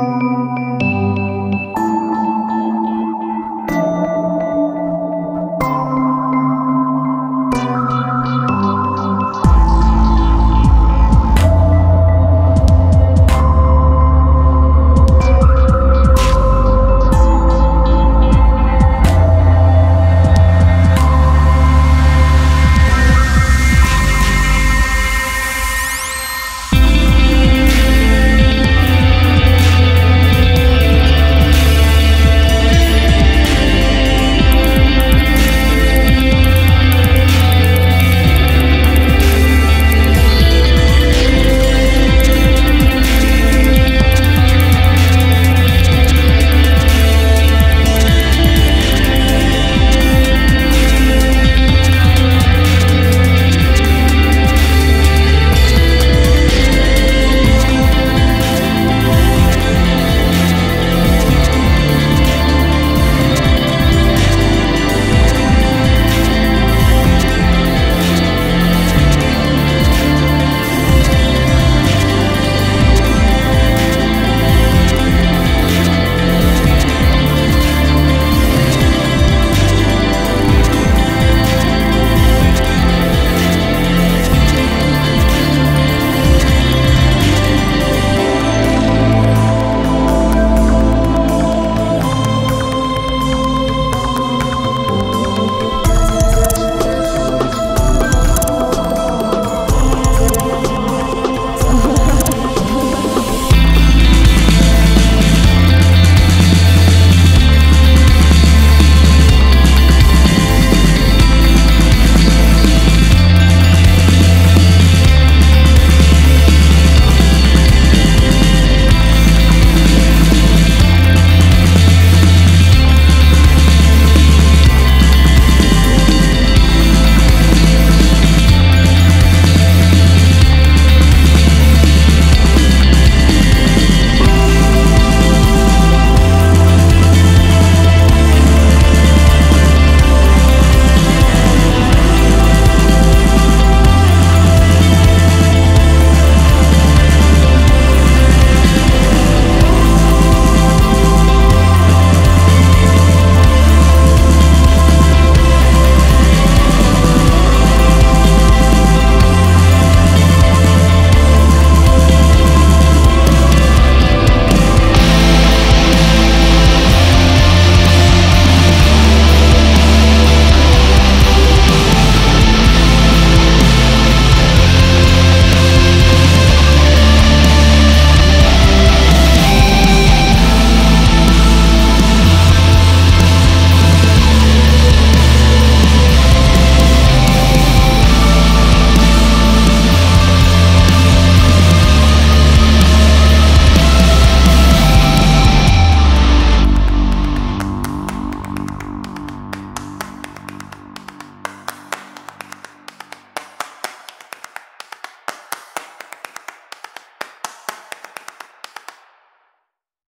Música